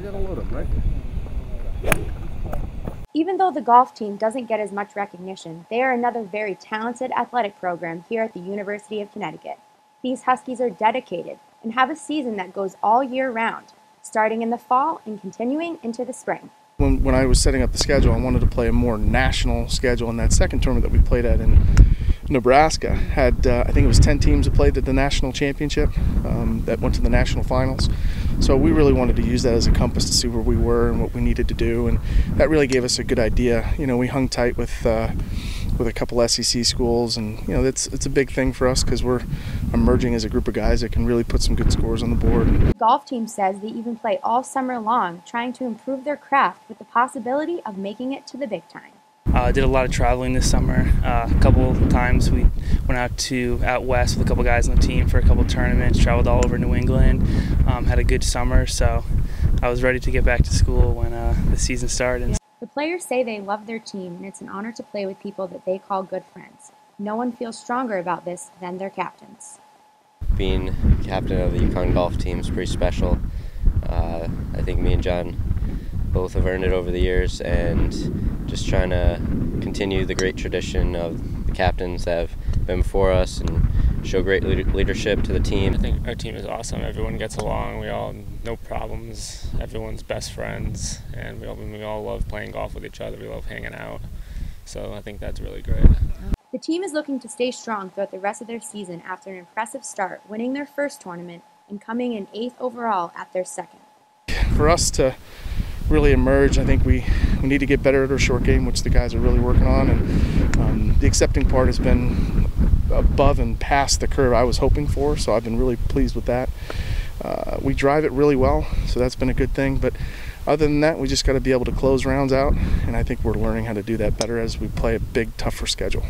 I gotta load them, right? Even though the golf team doesn't get as much recognition, they are another very talented athletic program here at the University of Connecticut. These Huskies are dedicated and have a season that goes all year round, starting in the fall and continuing into the spring. When, when I was setting up the schedule, I wanted to play a more national schedule, in that second tournament that we played at in Nebraska had, uh, I think it was 10 teams that played at the national championship um, that went to the national finals. So we really wanted to use that as a compass to see where we were and what we needed to do, and that really gave us a good idea. You know, we hung tight with uh, with a couple SEC schools, and you know, it's it's a big thing for us because we're emerging as a group of guys that can really put some good scores on the board. The golf team says they even play all summer long, trying to improve their craft with the possibility of making it to the big time. Uh, did a lot of traveling this summer. Uh, a couple times we went out to out west with a couple guys on the team for a couple tournaments. Traveled all over New England. Um, had a good summer, so I was ready to get back to school when uh, the season started. The players say they love their team, and it's an honor to play with people that they call good friends. No one feels stronger about this than their captains. Being captain of the UConn golf team is pretty special. Uh, I think me and John both have earned it over the years, and just trying to continue the great tradition of the captains that have been before us and show great leadership to the team. I think our team is awesome. Everyone gets along. We all no problems. Everyone's best friends, and we all, we all love playing golf with each other. We love hanging out. So I think that's really great. The team is looking to stay strong throughout the rest of their season after an impressive start, winning their first tournament and coming in eighth overall at their second. For us to really emerge. I think we, we need to get better at our short game, which the guys are really working on. And um, the accepting part has been above and past the curve I was hoping for, so I've been really pleased with that. Uh, we drive it really well, so that's been a good thing. But other than that, we just got to be able to close rounds out, and I think we're learning how to do that better as we play a big, tougher schedule.